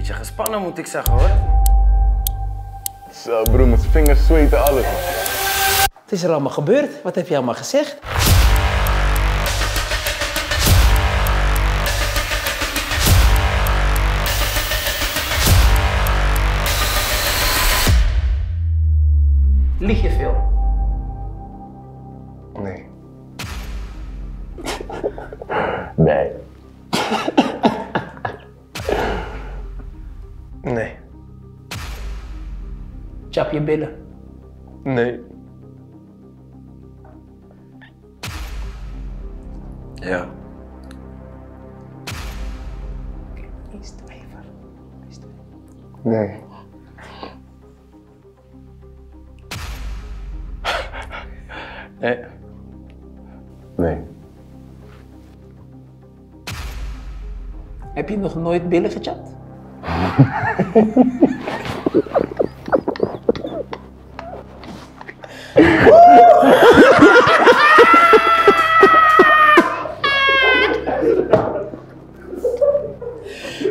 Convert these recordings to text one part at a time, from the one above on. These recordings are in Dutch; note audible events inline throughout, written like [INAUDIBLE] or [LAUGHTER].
Beetje gespannen moet ik zeggen hoor. Zo broer, mijn vingers zweten alles. Het is er allemaal gebeurd. Wat heb je allemaal gezegd? Lieg je veel? Nee. [LAUGHS] Nee. Chap je billen? Nee. Ja. Is. Is. Nee. Nee. Nee. Heb je nog nooit billen gechapt? [LAUGHS]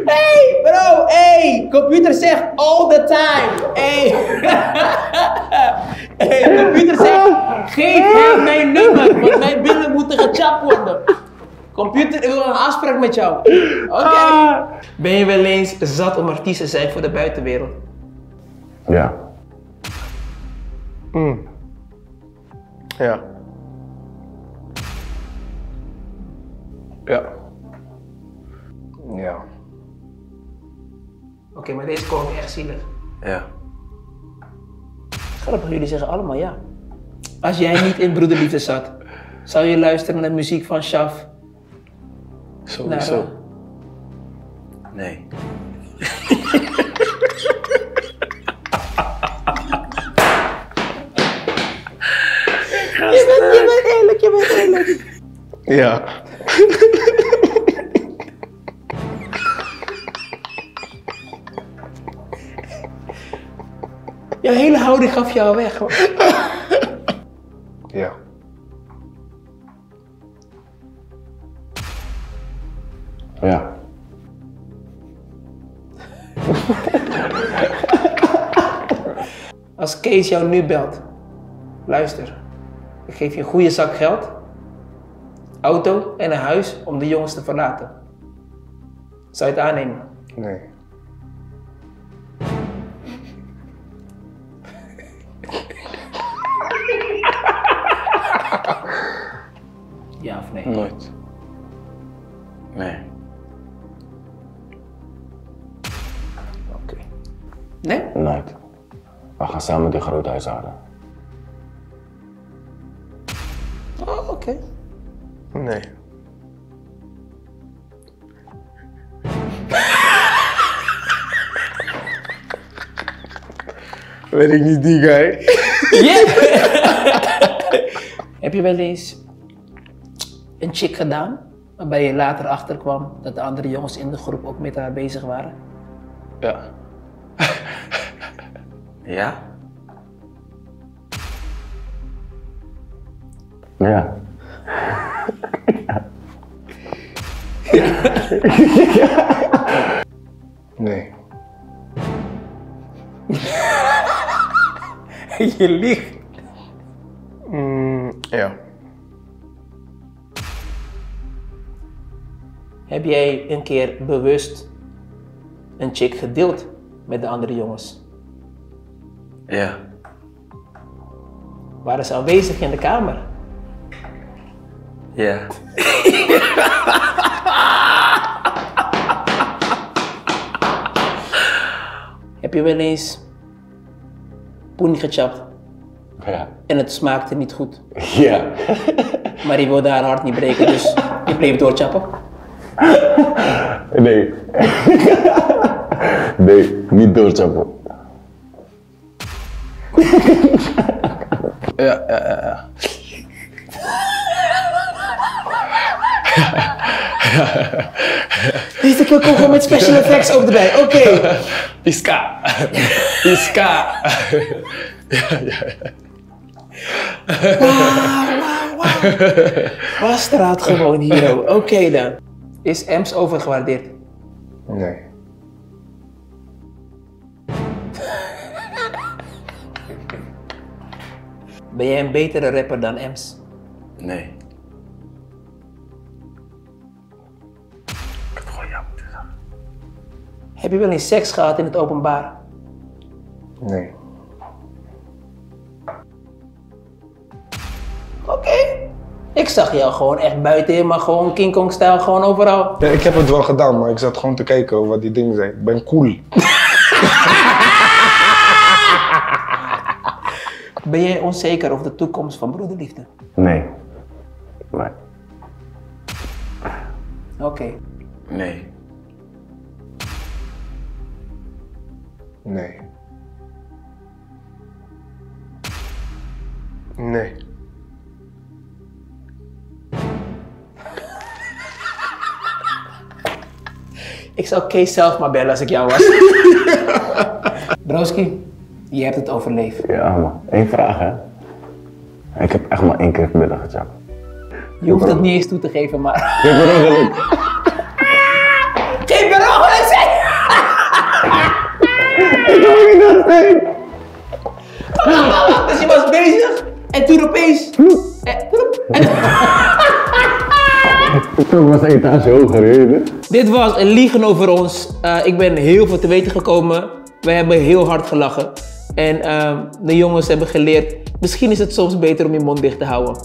Hey bro, hey! Computer zegt all the time. Hey! [LAUGHS] hey, computer zegt geef hem mijn nummer, want mijn billen moeten gechapt worden. Computer, ik wil een afspraak met jou. Oké. Ben je wel eens zat om artiest te zijn voor de buitenwereld? Ja. Mm. Ja. Ja. Ja. Oké, maar deze komt echt zielig. Ja. Grappig, jullie zeggen allemaal ja. Als jij niet in Broederliefde zat, zou je luisteren naar muziek van Shaf? Sowieso. Nou, Nee. Bent, je bent eerlijk, je bent eerlijk. Ja. Jouw hele houding gaf jou weg. hoor. Ja. Ja. Als Kees jou nu belt, luister. Ik geef je een goede zak geld, auto en een huis om de jongens te verlaten. Zou je het aannemen? Nee. [LAUGHS] Ja of nee? Nooit. Nee. Oké. Nee? Nooit. We gaan samen die groot huis houden. Nee. Weet ik niet, die guy. [LAUGHS] Heb je wel eens een chick gedaan, waarbij je later achterkwam dat de andere jongens in de groep ook met haar bezig waren? Ja. [LAUGHS] Ja? Ja. [LAUGHS] Nee. [LAUGHS] je liegt. Mm, ja. Heb jij een keer bewust een chick gedeeld met de andere jongens? Ja. Waren ze aanwezig in de kamer? Ja. [LAUGHS] Heb je wel eens poen gechapt Ja. en het smaakte niet goed? [LAUGHS] Ja. [LAUGHS] Maar je wilde haar hart niet breken, dus je bleef doorchappen? [LAUGHS] Nee. Nee, niet doorchappen. Ja, ja, ja, ja. Dit is kom gewoon met special effects ook erbij. Oké. Okay. piska. Iska. ja, ja. Wauw, wauw, wauw. Gewoon hier. Oké dan. Is Ems overgewaardeerd? Nee. Ben jij een betere rapper dan Ems? Nee. Heb je wel eens seks gehad in het openbaar? Nee. Oké. Ik zag jou gewoon echt buiten, maar gewoon King Kong stijl, gewoon overal. Ja, ik heb het wel gedaan, maar ik zat gewoon te kijken wat die dingen zijn. Ik ben cool. [LAUGHS] Ben jij onzeker over de toekomst van broederliefde? Nee. Nee. Oké. Nee. Nee. Nee. Ik zou Kees zelf maar bellen als ik jou was. [LAUGHS] Broski, je hebt het overleefd. Ja, man. Eén vraag, hè. Ik heb echt maar één keer vanmiddag gechapt. Je hoeft het niet eens toe te geven, maar... Ik er ongeluk. Geef me nog eens! Dus je was bezig en toen opeens... eh, ploep. [LAUGHS] En- Ik was een etage hoger, hè. Dit was een liegen over ons. Eh, ik ben heel veel te weten gekomen. We hebben heel hard gelachen. En ehm, de jongens hebben geleerd, misschien is het soms beter om je mond dicht te houden.